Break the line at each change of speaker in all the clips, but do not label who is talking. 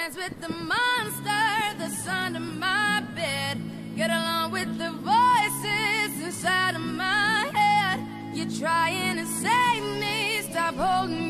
friends with the monster that's under my bed. Get along with the voices inside of my head. You're trying to save me, stop holding your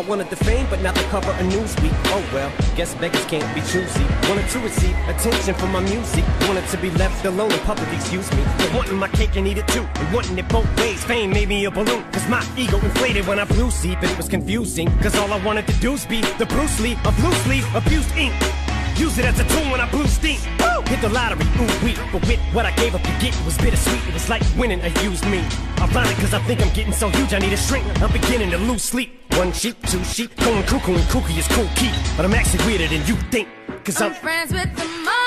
I wanted the fame, but not the cover of Newsweek. Oh well, guess beggars can't be choosy. Wanted to receive attention from my music. Wanted to be left alone in public, excuse me. But wanting my cake and eat it too. And wanting it both ways. Fame made me a balloon. Cause my ego inflated when I blew sleep. but it was confusing. Cause all I wanted to do was be the Bruce Lee of loose leaf abused ink. Use it as a tool when I blew steam. Woo! Hit the lottery, ooh wee. But with what I gave up to get, it was bittersweet. It was like winning a used me. I'm Ironic, cause I think I'm getting so huge, I need a shrink. I'm beginning to lose sleep. One sheep, two sheep, going cuckoo and kooky is Kool Keith. But I'm actually weirder than you think. Cause
I'm
I'm
friends with the monster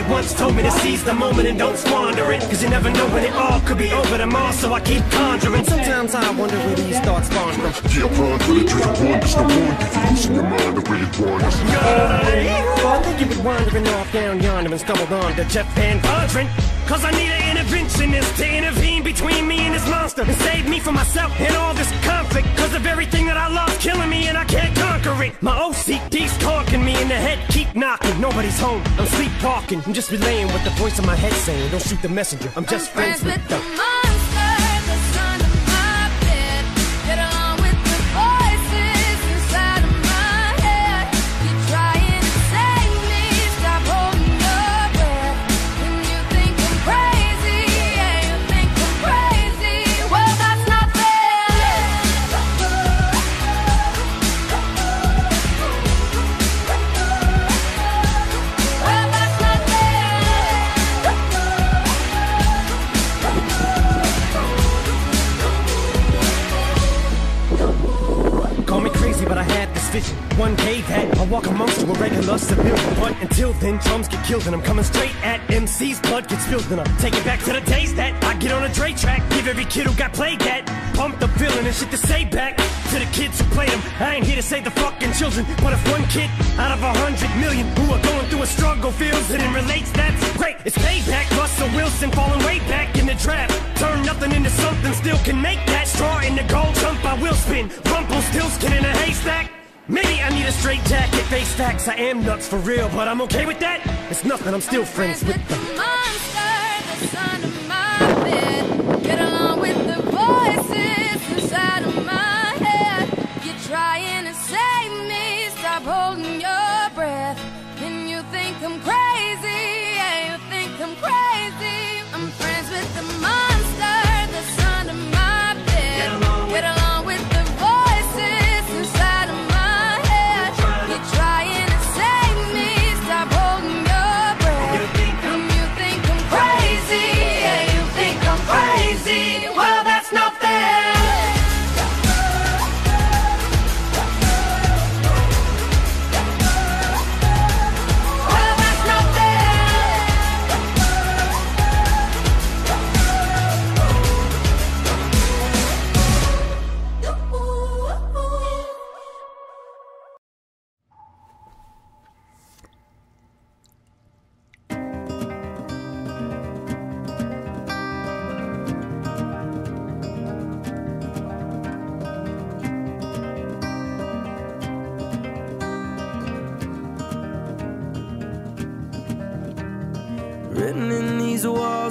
somebody once told me to seize the moment and don't squander it. Cause you never know when it all could be over tomorrow, so I keep conjuring. Sometimes I wonder where these thoughts spawn from.
Yeah, it, you're the one, just the one. If you're losing your mind, I really wonders.
I think you've been wandering off down yonder and stumbled on to Jeff VanVonderen. Cause I need an interventionist to intervene between me and this monster and save me from myself and all this conflict. Cause of everything that I love killing me and I can't conquer it. My OCD's conking me in the head, keep knocking. Nobody's home, I'm sleepwalking. I'm just relaying what the voice in my head saying. Don't shoot the messenger, I'm just
I'm
friends, with
the
the.
monster
a regular civilian. But until then, drums get killed, and I'm coming straight at MC's blood gets spilled, and I'm taking back to the days that I get on a Dre track. Give every kid who got played that. Pump the feeling and shit to say back to the kids who played them. I ain't here to save the fucking children, but if one kid out of a hundred million who are going through a struggle feels it and relates, that's great. It's payback. Russell Wilson falling way back in the draft. Turn nothing into something, still can make that straw in the gold jump. I will spin. Rumpelstiltskin in a haystack. Maybe I need a straight jacket, face facts. I am nuts for real, but I'm okay with that. It's nothing, I'm still friends with
the
them.
monster that's under my bed. Get along with the voices inside of my head. You're trying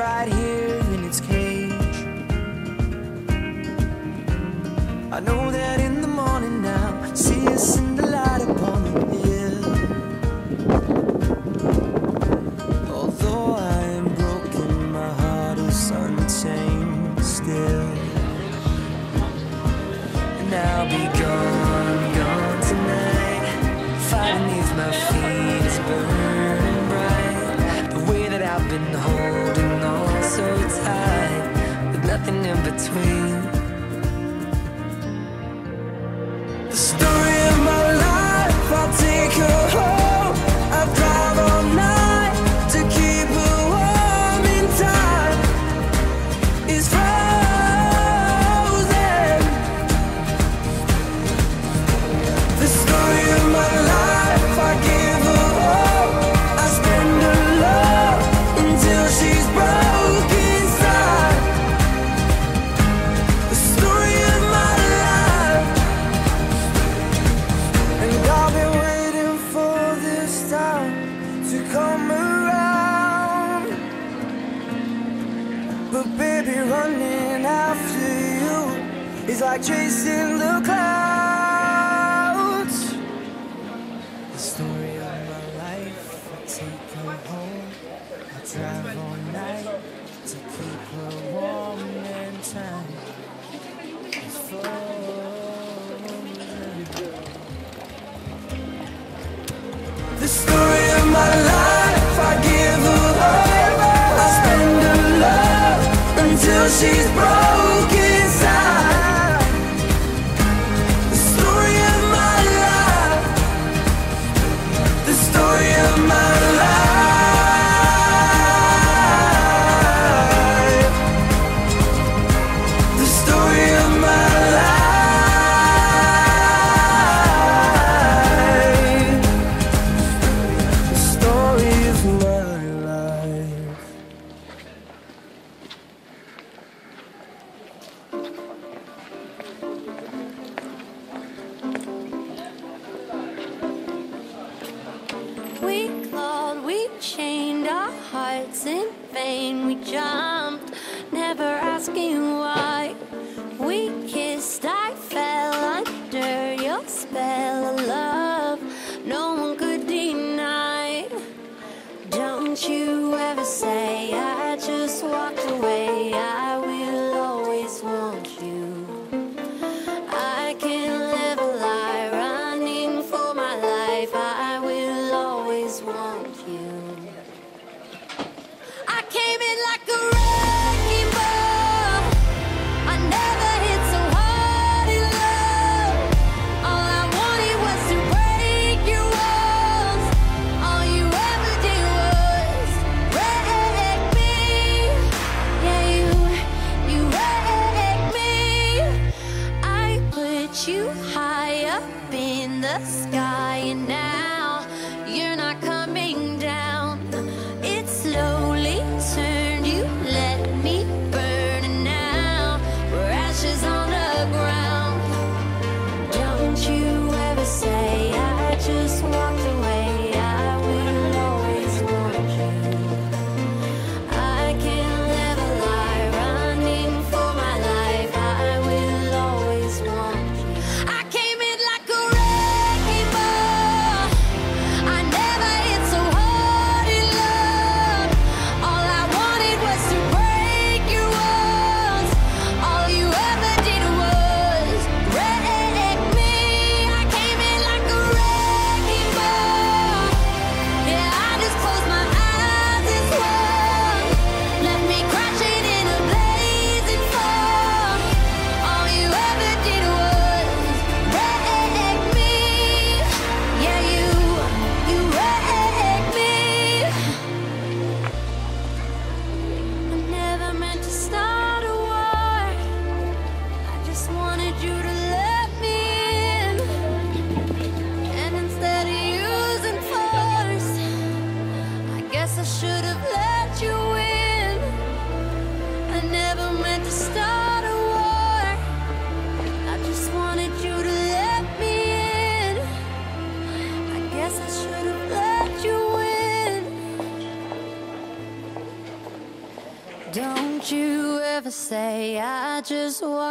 right here in its cage. I know that in the morning now, see us in the light upon the hill. Although I am broken, my heart is sorry. nothing in between. she's broken.
We clawed, we chained our hearts in vain. We jumped, never asking why. sua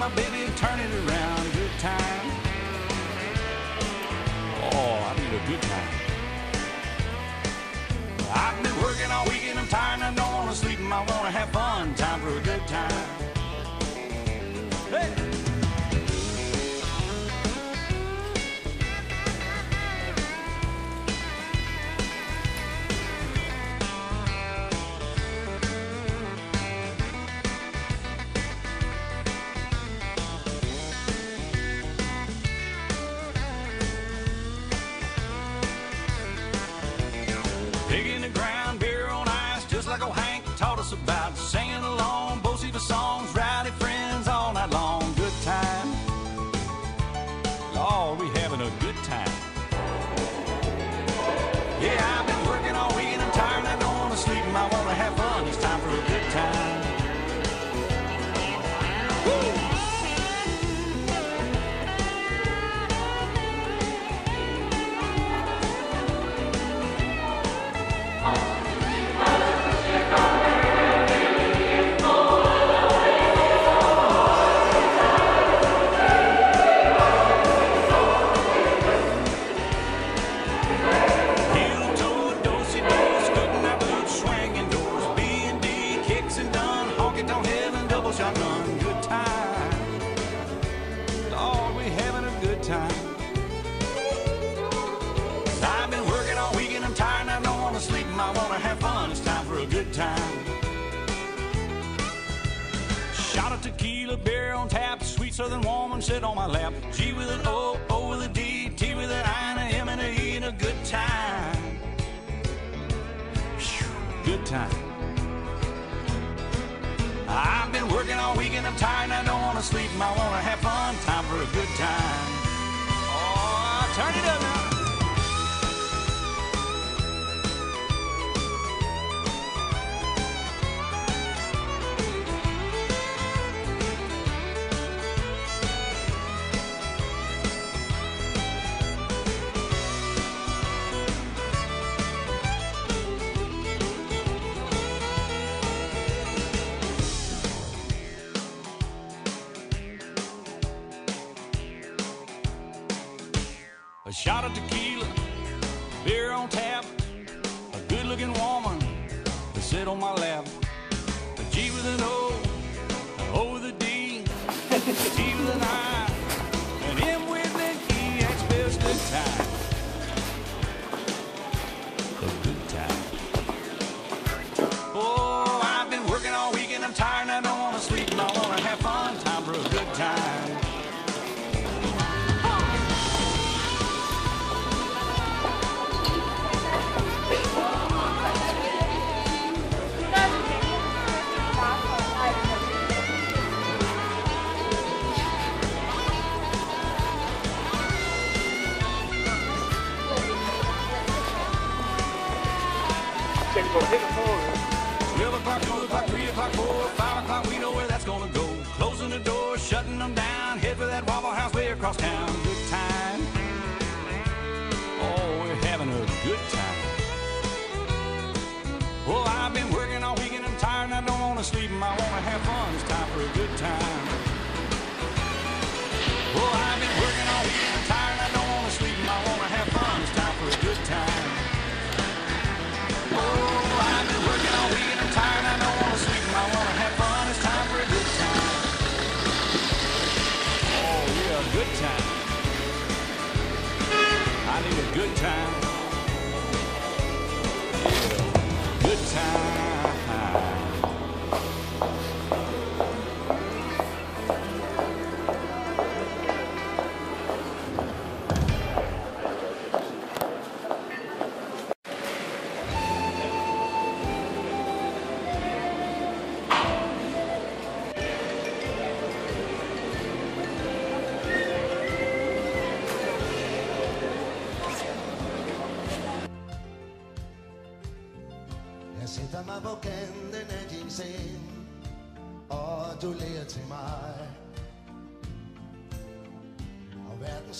my
baby, turn it around. Good time. Oh, I need a good time. I've been working all weekend, I'm tired, I don't want to sleep, I want to have fun. Time for a good time. about singing sweet southern woman sit on my lap. G with an O, O with a D, T with an I, and a M and a E, and a good time. Good time. I've been working all week and I'm tired. I don't want to sleep. I want to have fun. Time for a good time. Oh, turn it up now. town.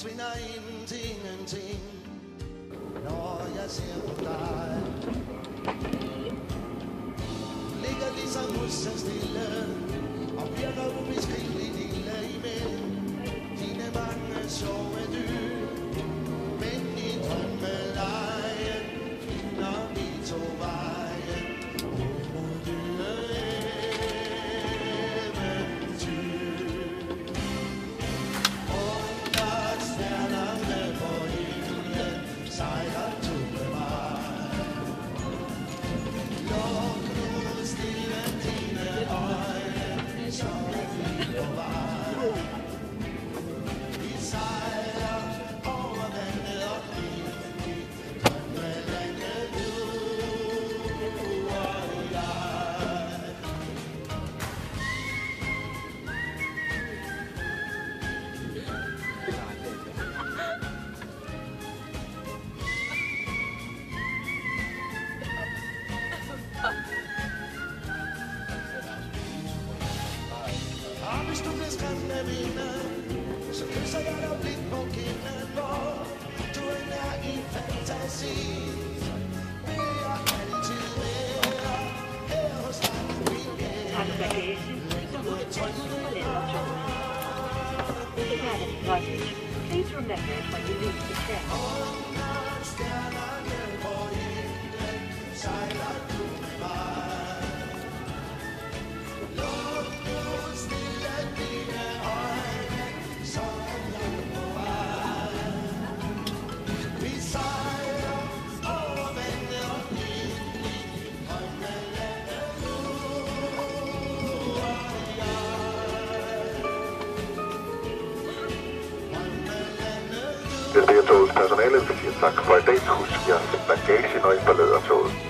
forsvinder ind til ingenting Når jeg ser på dig. sejler du mig. Luk nu stille dine øjne. Vi sejler over vandet og ind i drømme lande nu, og jeg. Desværre
togets personale vil sige tak for i dag. Husk jeres bagage, når I forlader toget.